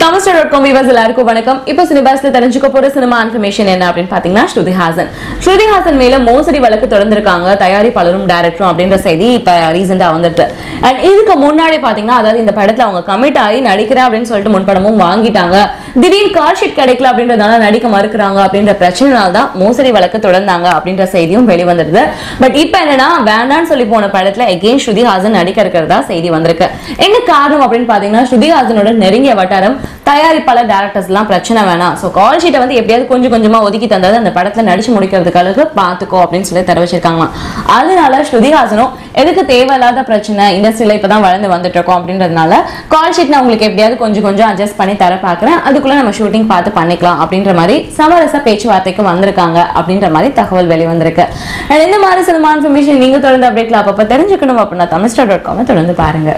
Tamilstar dot com எல்லாருக்கும் வணக்கம். இப்போ சினிபாஸ்ல தெரிஞ்சுக்க போற சினிமா இன்ஃபர்மேஷன் என்ன அப்படின்னு பாத்தீங்கன்னா ஸ்ருதி ஹாசன் ஸ்ருதி ஹாசன் மேல மோசடி வழக்கு தொடர்ந்திருக்காங்க. தயாரிப்பாளரும் அப்படின்ற செய்தி இப்ப ரீசெண்டா வந்துட்டு அண்ட் இதுக்கு முன்னாடி பாத்தீங்கன்னா அதாவது இந்த படத்துல அவங்க கமிட் ஆகி நடிக்கிறேன் அப்படின்னு சொல்லிட்டு முன்படமும் வாங்கிட்டாங்க. திடீர் கார் ஷீட் கிடைக்கல அப்படின்றதால நடிக்க மறுக்கிறாங்க அப்படின்ற பிரச்சனைனால தான் மோசடி வழக்கு தொடர்ந்தாங்க அப்படின்ற செய்தியும் வெளிவந்துருது. பட் இப்ப என்னன்னா வேண்டாம்னு சொல்லி போன படத்துல எகெயின் ஸ்ருதி ஹாசன் நடிக்க இருக்கிறதா செய்தி வந்திருக்கு. என்ன காரணம் அப்படின்னு பாத்தீங்கன்னா ஸ்ருதி ஹாசனோட நெருங்கிய வட்டாரம் தயாரிப்பாளர் டேரக்டர்ஸ்லாம் பிரச்சனை வேணாம். ஸோ கால் ஷீட்டை வந்து எப்படியாவது கொஞ்சம் கொஞ்சமாக ஒதுக்கி தந்தது அந்த படத்தில் நடிச்சு முடிக்கிறதுக்காக பார்த்துக்கோ அப்படின்னு சொல்லி தெரிவிச்சிருக்காங்களாம். அதனால ஸ்ருதிஹாசனும் எதுக்கு தேவையில்லாத பிரச்சனை? இண்டஸ்ட்ரியில் இப்போ தான் வளர்ந்து வந்துட்டு இருக்கோம் அப்படின்றதுனால கால் ஷீட் நான் உங்களுக்கு எப்படியாவது கொஞ்சம் கொஞ்சம் அட்ஜஸ்ட் பண்ணி தர பார்க்குறேன் அதுக்குள்ளே நம்ம ஷூட்டிங் பார்த்து பண்ணிக்கலாம் அப்படின்ற மாதிரி சமரச பேச்சுவார்த்தைக்கு வந்திருக்காங்க அப்படின்ற மாதிரி தகவல் வெளிவந்திருக்கு. இந்த மாதிரி சினிமா இன்ஃபர்மேஷன் நீங்கள் தொடர்ந்து அப்டேட்ல அப்பப்போ தெரிஞ்சுக்கணும் அப்படின்னா தமிழ்ஸ்டார் டாட் காமை தொடர்ந்து பாருங்க.